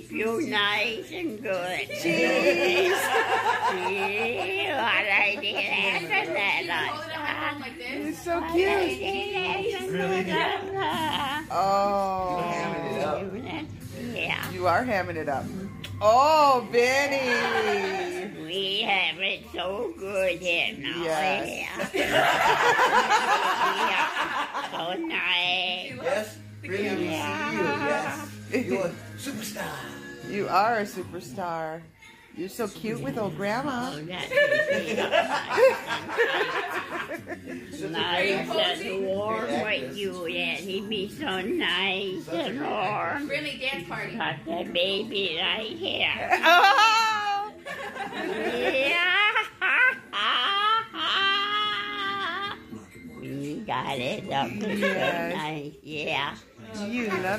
keep you nice and good. Jeez. See what I did after that? Hold it on my phone like You're so cute. did after Really? that. Oh. Yeah. You are hamming it up. Oh, Benny. We have it so good here now. Yes. Yeah. So nice. You're a superstar. You are a superstar. You're so cute with old grandma. Oh, that's nice and warm with you, and he be so nice and warm. Grimmy dance party. Got the baby right here. Oh. Yeah. We got it up to so Yes. nice, yeah. You love